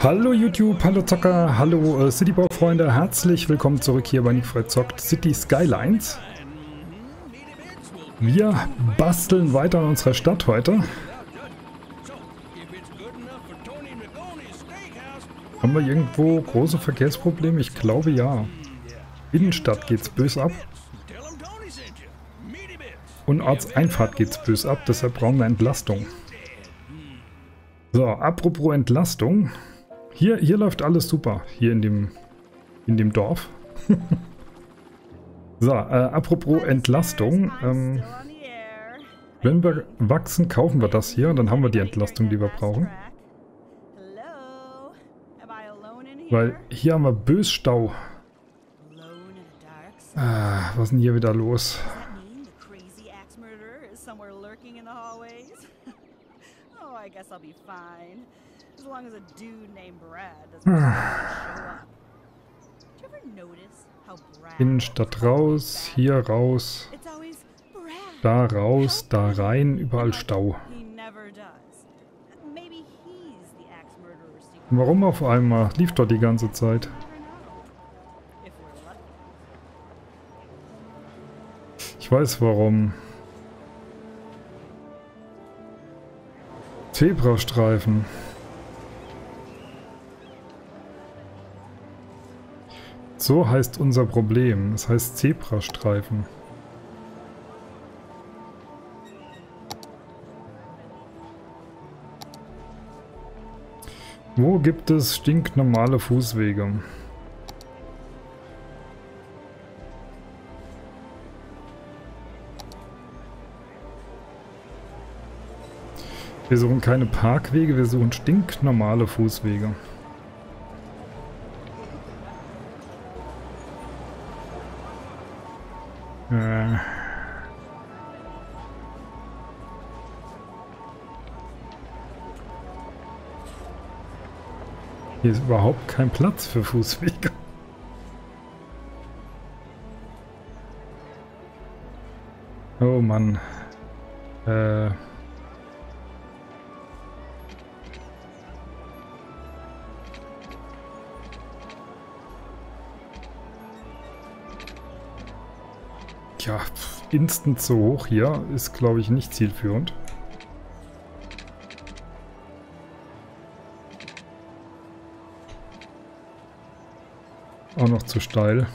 Hallo YouTube, hallo Zocker, hallo äh, Citybau-Freunde, herzlich willkommen zurück hier bei Nickfrei Zockt City Skylines. Wir basteln weiter in unserer Stadt heute. Haben wir irgendwo große Verkehrsprobleme? Ich glaube ja. Innenstadt geht's bös ab. Und Ortseinfahrt geht's bös ab, deshalb brauchen wir Entlastung. So, apropos Entlastung. Hier, hier läuft alles super, hier in dem, in dem Dorf. so, äh, apropos Entlastung. Ähm, wenn wir wachsen, kaufen wir das hier und dann haben wir die Entlastung, die wir brauchen. Weil hier haben wir bös Stau. Ah, was ist denn hier wieder los? I guess I'll be fine. As long as a dude named Brad doesn't show up. Did you ever notice how Brad Innenstadt raus, hier raus. Da raus, da rein, überall Stau. Warum auf einmal? Lief doch die ganze Zeit. Ich weiß warum. Zebrastreifen. So heißt unser Problem. Es heißt Zebrastreifen. Wo gibt es stinknormale Fußwege? Wir suchen keine Parkwege, wir suchen stinknormale Fußwege. Äh. Hier ist überhaupt kein Platz für Fußwege. Oh Mann. Äh... Tja, instant so hoch hier ist, glaube ich, nicht zielführend. Auch noch zu steil.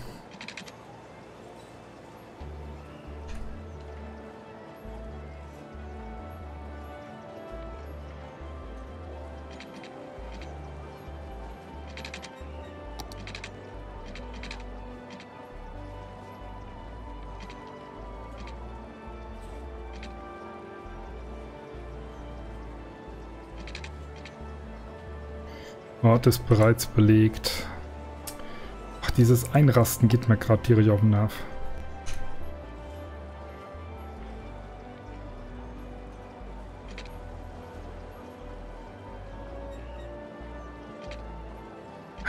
Ort ist bereits belegt. Ach, dieses Einrasten geht mir gerade tierisch auf den Nerv.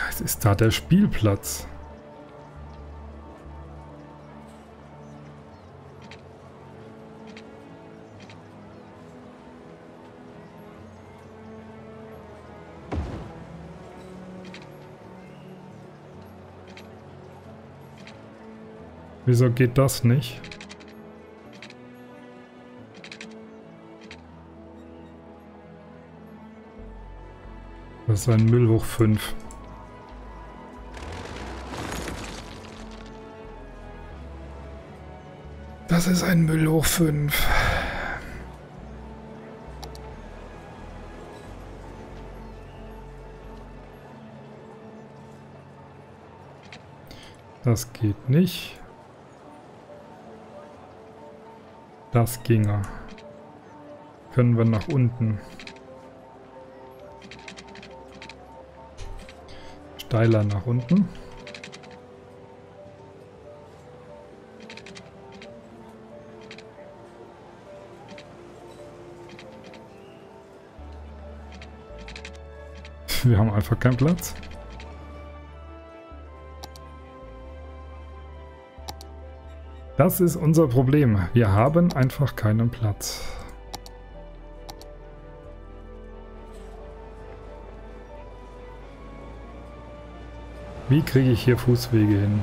Es ist da der Spielplatz. Wieso geht das nicht? Das ist ein Müll hoch 5. Das ist ein Müll hoch 5. Das geht nicht. Das ginge. Können wir nach unten. Steiler nach unten. Wir haben einfach keinen Platz. Das ist unser Problem. Wir haben einfach keinen Platz. Wie kriege ich hier Fußwege hin?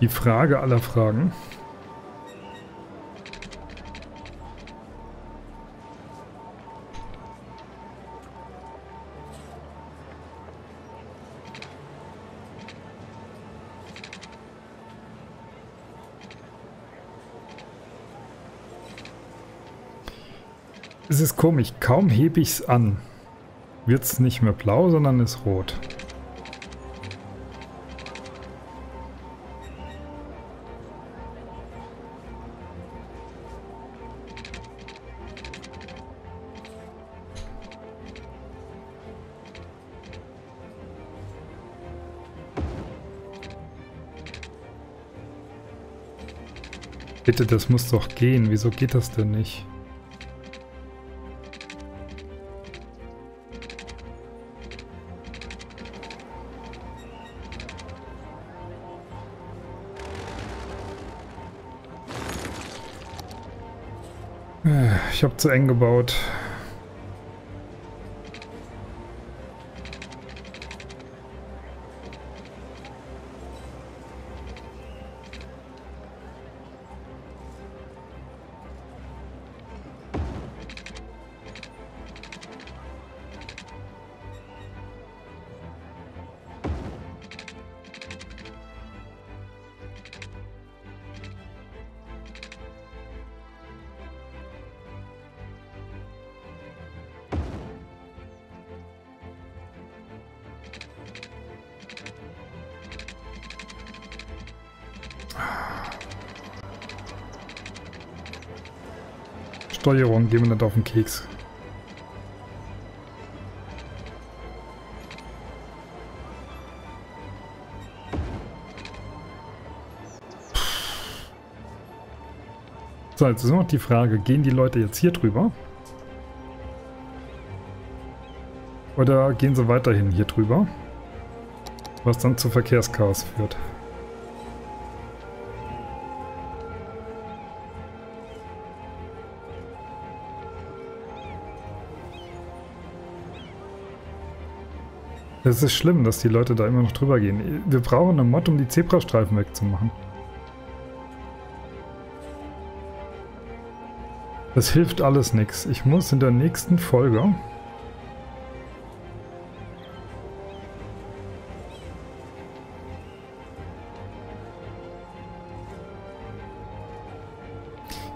Die Frage aller Fragen. Es ist komisch, kaum hebe ich es an, wird es nicht mehr blau, sondern ist rot. Bitte, das muss doch gehen. Wieso geht das denn nicht? Ich habe zu eng gebaut. Steuerung gehen wir nicht auf den Keks. So, jetzt ist noch die Frage, gehen die Leute jetzt hier drüber? Oder gehen sie weiterhin hier drüber? Was dann zu Verkehrschaos führt. Es ist schlimm, dass die Leute da immer noch drüber gehen. Wir brauchen eine Mod, um die Zebrastreifen wegzumachen. Das hilft alles nichts. Ich muss in der nächsten Folge...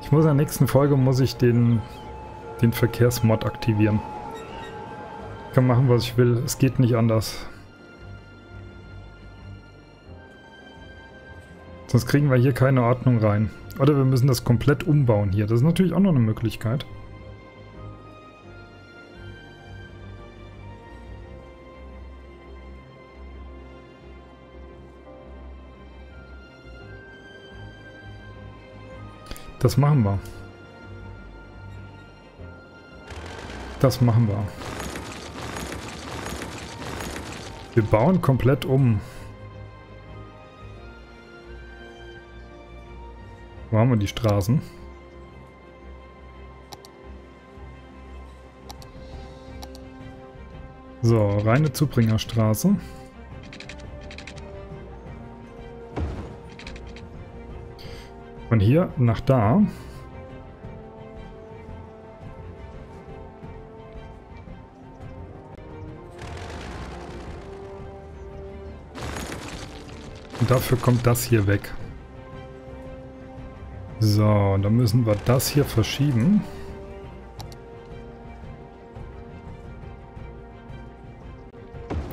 Ich muss in der nächsten Folge muss ich den, den Verkehrsmod aktivieren kann machen, was ich will. Es geht nicht anders. Sonst kriegen wir hier keine Ordnung rein. Oder wir müssen das komplett umbauen hier. Das ist natürlich auch noch eine Möglichkeit. Das machen wir. Das machen wir. Wir bauen komplett um. Wo haben wir die Straßen? So, reine Zubringerstraße. Von hier nach da. Und dafür kommt das hier weg. So, dann müssen wir das hier verschieben.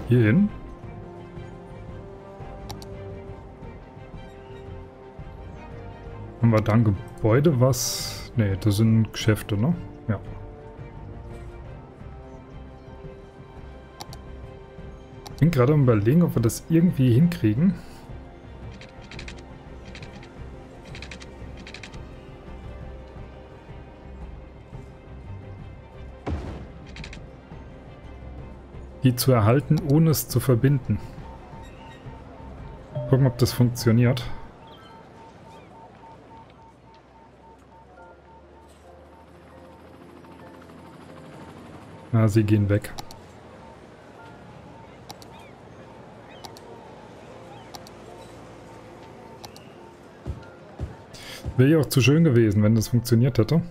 Hier hin. Haben wir da ein Gebäude, was... Ne, das sind Geschäfte, ne? Ja. Ich bin gerade am überlegen, ob wir das irgendwie hinkriegen. die zu erhalten, ohne es zu verbinden. Gucken, ob das funktioniert. Na, sie gehen weg. Wäre ja auch zu schön gewesen, wenn das funktioniert hätte.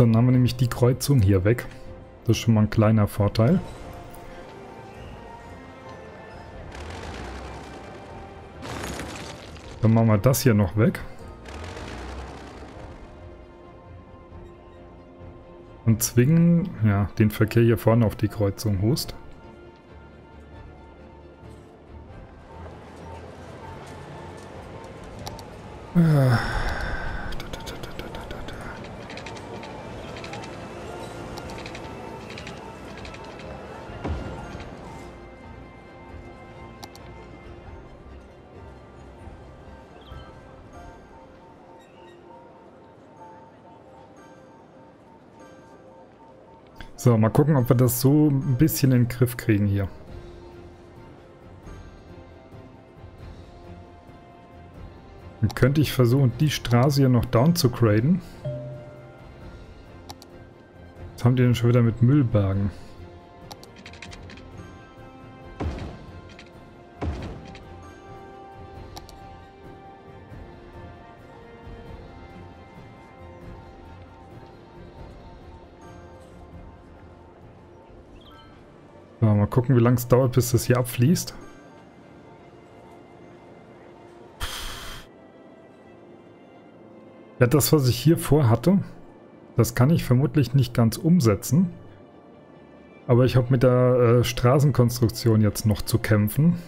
Dann haben wir nämlich die Kreuzung hier weg. Das ist schon mal ein kleiner Vorteil. Dann machen wir das hier noch weg. Und zwingen ja, den Verkehr hier vorne auf die Kreuzung Host. Ah. So, mal gucken, ob wir das so ein bisschen in den Griff kriegen hier. Dann könnte ich versuchen, die Straße hier noch down zu graden. Was haben die denn schon wieder mit Müllbergen? Gucken, wie lange es dauert, bis das hier abfließt. Ja, das, was ich hier vorhatte, das kann ich vermutlich nicht ganz umsetzen. Aber ich habe mit der äh, Straßenkonstruktion jetzt noch zu kämpfen.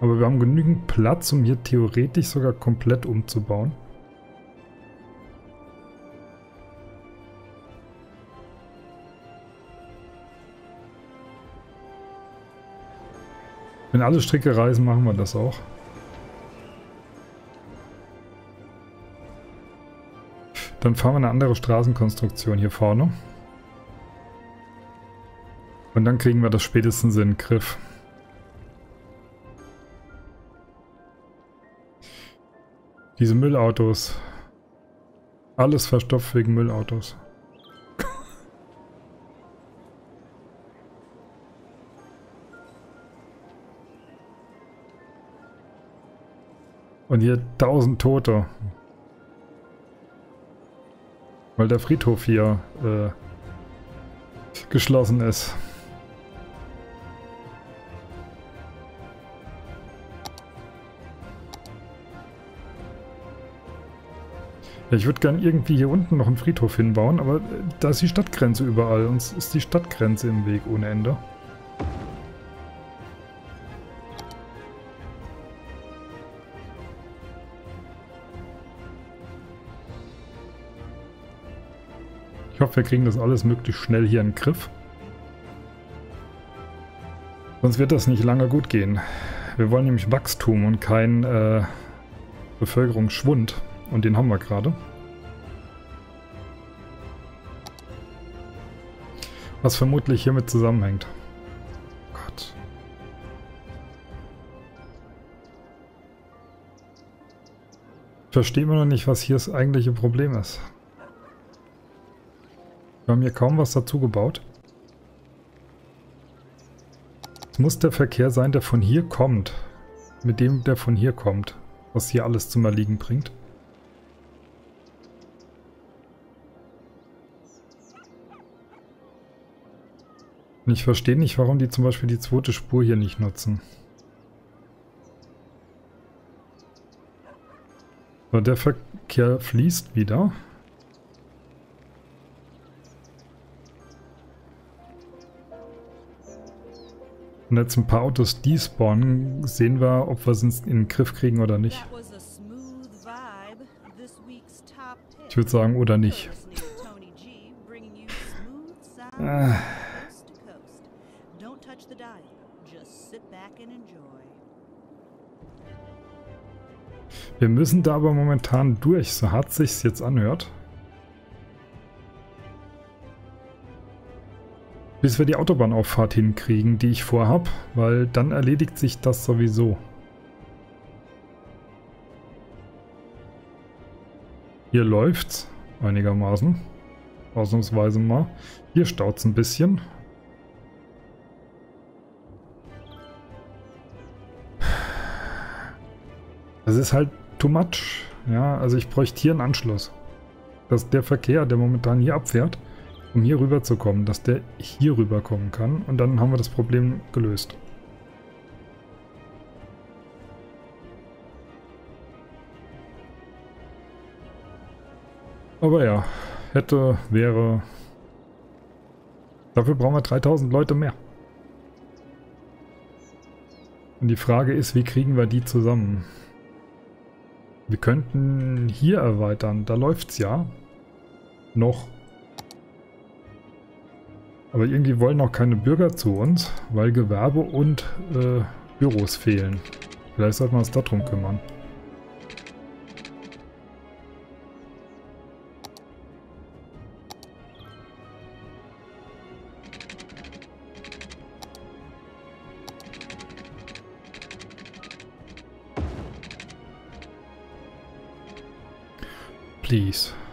Aber wir haben genügend Platz, um hier theoretisch sogar komplett umzubauen. Wenn alle Stricke reisen, machen wir das auch. Dann fahren wir eine andere Straßenkonstruktion hier vorne. Und dann kriegen wir das spätestens in den Griff. Diese Müllautos. Alles verstopft wegen Müllautos. Und hier tausend Tote. Weil der Friedhof hier äh, geschlossen ist. Ja, ich würde gern irgendwie hier unten noch einen Friedhof hinbauen, aber da ist die Stadtgrenze überall. Uns ist die Stadtgrenze im Weg ohne Ende. Hoffe, wir kriegen das alles möglichst schnell hier in den Griff. Sonst wird das nicht lange gut gehen. Wir wollen nämlich Wachstum und kein äh, Bevölkerungsschwund. Und den haben wir gerade. Was vermutlich hiermit zusammenhängt. Gott. Ich verstehe immer noch nicht, was hier das eigentliche Problem ist. Wir haben hier kaum was dazu gebaut. Es muss der Verkehr sein, der von hier kommt. Mit dem, der von hier kommt. Was hier alles zum Erliegen bringt. Und ich verstehe nicht, warum die zum Beispiel die zweite Spur hier nicht nutzen. So, der Verkehr fließt wieder. Und jetzt ein paar Autos despawnen, sehen wir, ob wir es in den Griff kriegen oder nicht. Ich würde sagen, oder nicht. Ah. Wir müssen da aber momentan durch, so hart sich's jetzt anhört. Bis wir die Autobahnauffahrt hinkriegen, die ich vorhab, weil dann erledigt sich das sowieso. Hier läuft's einigermaßen. Ausnahmsweise mal. Hier staut's ein bisschen. Das ist halt too much. Ja, also ich bräuchte hier einen Anschluss. Dass der Verkehr, der momentan hier abfährt, um hier rüber zu kommen, dass der hier rüber kommen kann. Und dann haben wir das Problem gelöst. Aber ja, hätte, wäre... Dafür brauchen wir 3000 Leute mehr. Und die Frage ist, wie kriegen wir die zusammen? Wir könnten hier erweitern. Da läuft's ja. Noch. Aber irgendwie wollen auch keine Bürger zu uns, weil Gewerbe und äh, Büros fehlen. Vielleicht sollten wir uns darum kümmern. please.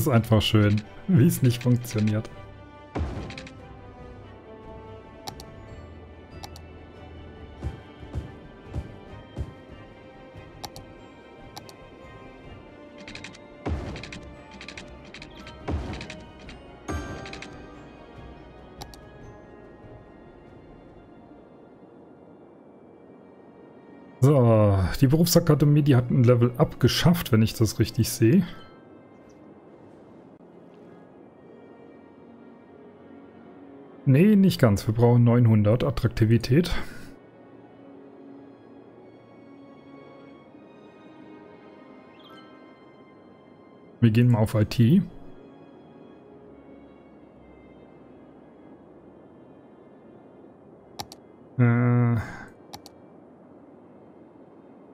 Ist einfach schön, wie es nicht funktioniert. die Berufsakademie, die hat ein Level up geschafft, wenn ich das richtig sehe. Nee, nicht ganz. Wir brauchen 900 Attraktivität. Wir gehen mal auf IT. Äh...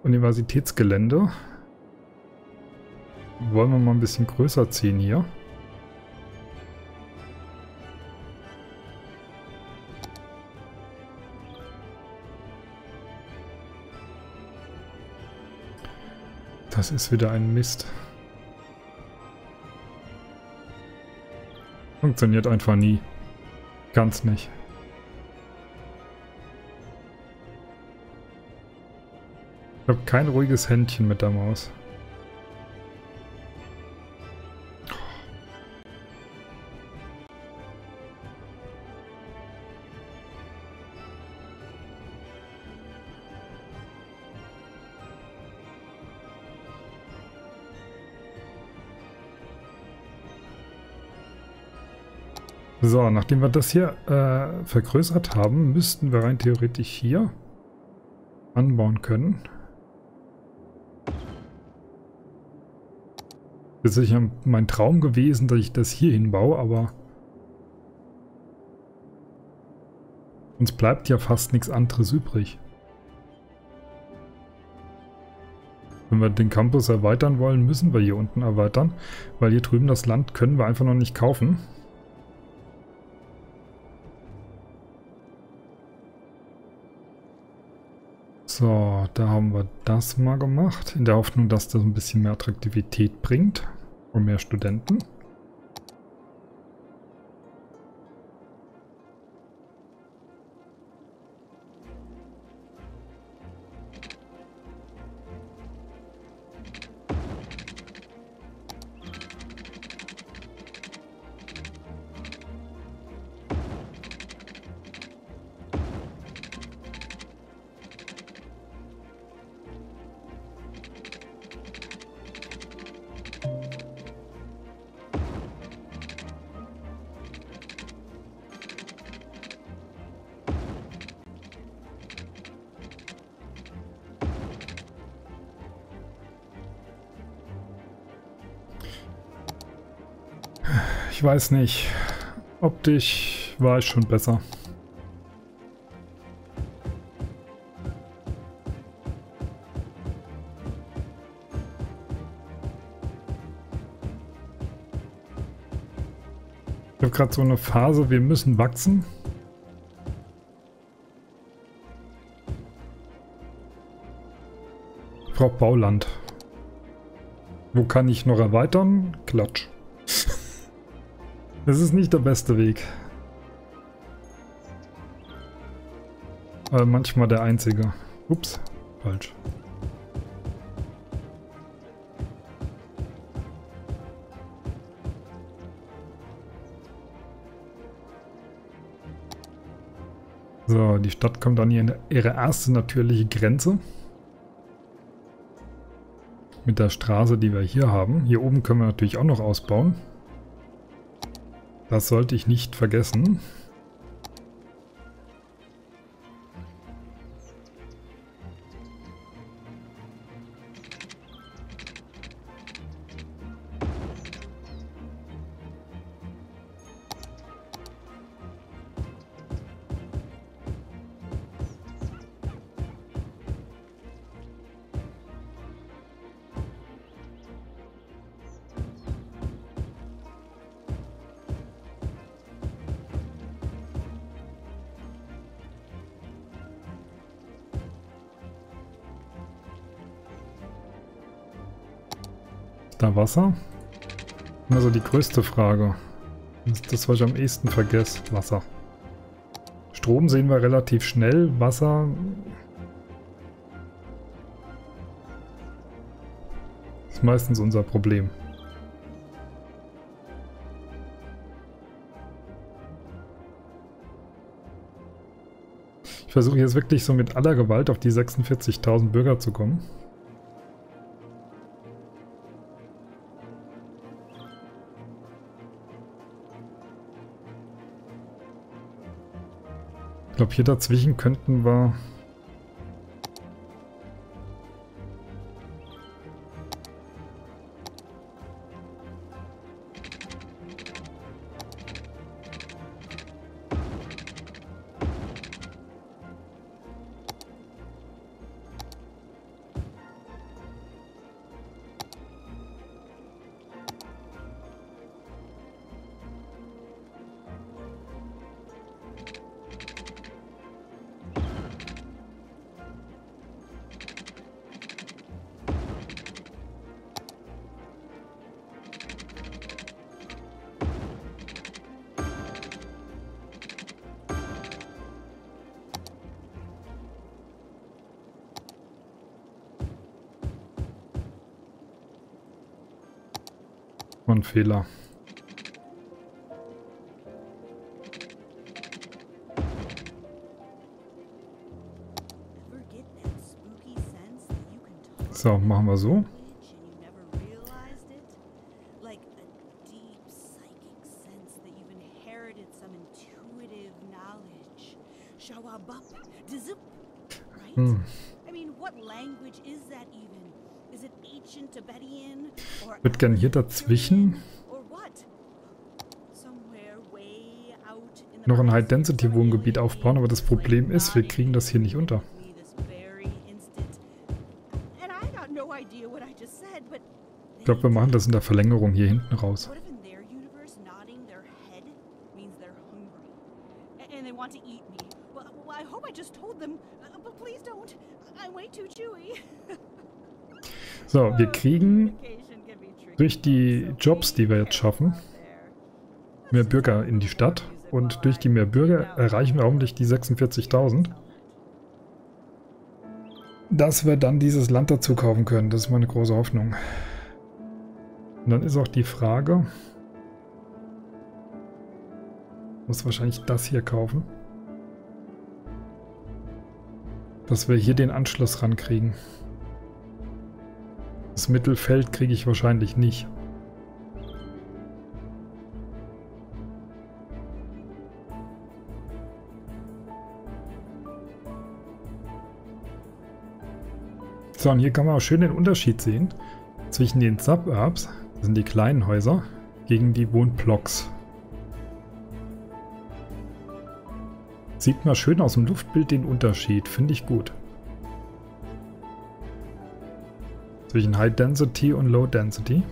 Universitätsgelände. Wollen wir mal ein bisschen größer ziehen hier. Das ist wieder ein Mist. Funktioniert einfach nie. Ganz nicht. Ich habe kein ruhiges Händchen mit der Maus. So, nachdem wir das hier äh, vergrößert haben, müssten wir rein theoretisch hier anbauen können. Das ist ja mein Traum gewesen, dass ich das hier hinbaue, aber uns bleibt ja fast nichts anderes übrig. Wenn wir den Campus erweitern wollen, müssen wir hier unten erweitern, weil hier drüben das Land können wir einfach noch nicht kaufen. So, da haben wir das mal gemacht, in der Hoffnung, dass das ein bisschen mehr Attraktivität bringt und mehr Studenten. Weiß nicht. Optisch war es schon besser. Ich habe gerade so eine Phase, wir müssen wachsen. Ich brauche Bauland. Wo kann ich noch erweitern? Klatsch. Das ist nicht der beste Weg. Aber manchmal der einzige. Ups, falsch. So, die Stadt kommt an ihre erste natürliche Grenze. Mit der Straße, die wir hier haben. Hier oben können wir natürlich auch noch ausbauen. Das sollte ich nicht vergessen. Wasser? Also die größte Frage. Das ist das, was ich am ehesten vergesse. Wasser. Strom sehen wir relativ schnell. Wasser... Ist meistens unser Problem. Ich versuche jetzt wirklich so mit aller Gewalt auf die 46.000 Bürger zu kommen. Hier dazwischen könnten wir War Fehler. So, machen wir so. Würde gerne hier dazwischen noch ein High-Density-Wohngebiet aufbauen, aber das Problem ist, wir kriegen das hier nicht unter. Ich glaube, wir machen das in der Verlängerung hier hinten raus. So, wir kriegen durch die Jobs, die wir jetzt schaffen, mehr Bürger in die Stadt. Und durch die mehr Bürger erreichen wir hoffentlich die 46.000. Dass wir dann dieses Land dazu kaufen können, das ist meine große Hoffnung. Und dann ist auch die Frage, muss wahrscheinlich das hier kaufen, dass wir hier den Anschluss rankriegen. Das Mittelfeld kriege ich wahrscheinlich nicht. So, und hier kann man auch schön den Unterschied sehen zwischen den Suburbs, das sind die kleinen Häuser, gegen die Wohnblocks. Sieht mal schön aus dem Luftbild den Unterschied, finde ich gut. Zwischen High Density und Low Density.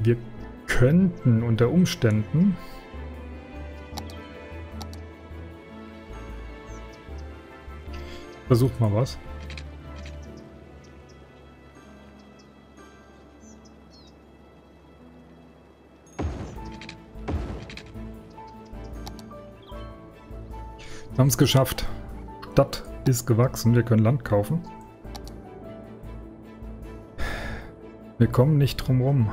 Wir könnten unter Umständen Versuch mal was. Wir haben es geschafft. Stadt ist gewachsen. Wir können Land kaufen. Wir kommen nicht drum rum.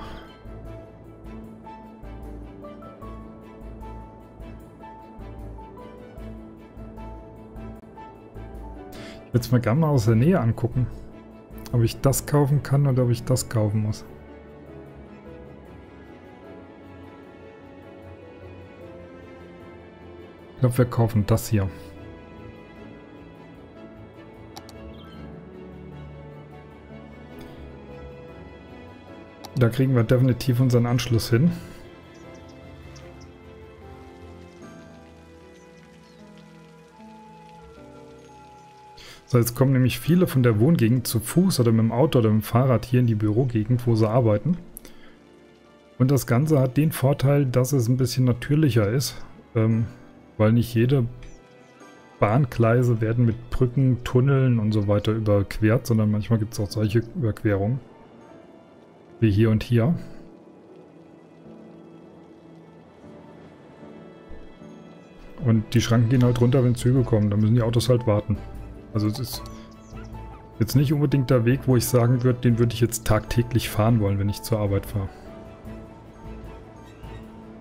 Ich würde es mir gerne mal aus der Nähe angucken. Ob ich das kaufen kann oder ob ich das kaufen muss. Glaube, wir kaufen das hier. Da kriegen wir definitiv unseren Anschluss hin. So, jetzt kommen nämlich viele von der Wohngegend zu Fuß oder mit dem Auto oder mit dem Fahrrad hier in die Bürogegend, wo sie arbeiten. Und das Ganze hat den Vorteil, dass es ein bisschen natürlicher ist, ähm, weil nicht jede Bahngleise werden mit Brücken, Tunneln und so weiter überquert, sondern manchmal gibt es auch solche Überquerungen. Wie hier und hier. Und die Schranken gehen halt runter, wenn Züge kommen. Da müssen die Autos halt warten. Also es ist jetzt nicht unbedingt der Weg, wo ich sagen würde, den würde ich jetzt tagtäglich fahren wollen, wenn ich zur Arbeit fahre.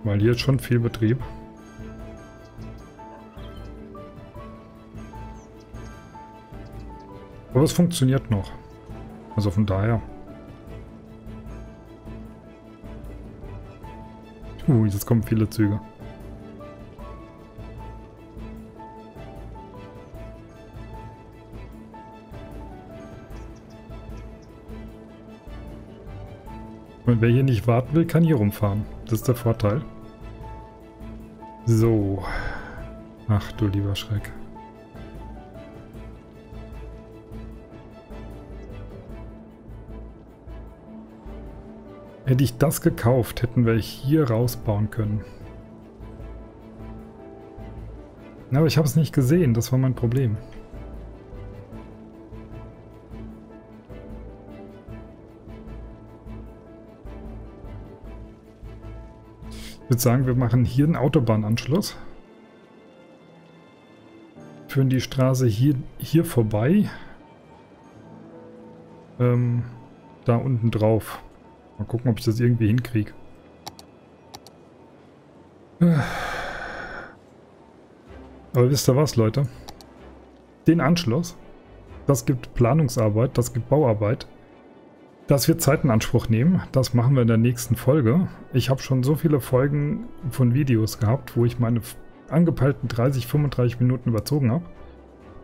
Weil hier ist schon viel Betrieb. Aber es funktioniert noch. Also von daher. Uh, jetzt kommen viele Züge. Und wer hier nicht warten will, kann hier rumfahren. Das ist der Vorteil. So. Ach du lieber Schreck. Hätte ich das gekauft, hätten wir hier rausbauen können. Aber ich habe es nicht gesehen, das war mein Problem. Ich würde sagen, wir machen hier einen Autobahnanschluss. Führen die Straße hier, hier vorbei. Ähm, da unten drauf. Mal gucken, ob ich das irgendwie hinkriege. Aber wisst ihr was, Leute? Den Anschluss, das gibt Planungsarbeit, das gibt Bauarbeit. Das wird Zeit in Anspruch nehmen. Das machen wir in der nächsten Folge. Ich habe schon so viele Folgen von Videos gehabt, wo ich meine angepeilten 30, 35 Minuten überzogen habe.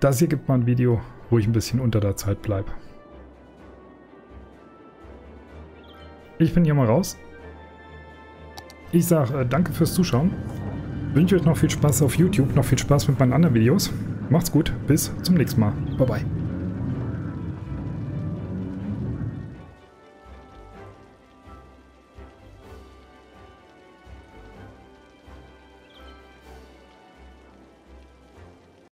Das hier gibt mal ein Video, wo ich ein bisschen unter der Zeit bleibe. Ich bin hier mal raus. Ich sage äh, danke fürs Zuschauen. Wünsche euch noch viel Spaß auf YouTube, noch viel Spaß mit meinen anderen Videos. Macht's gut, bis zum nächsten Mal. Bye bye.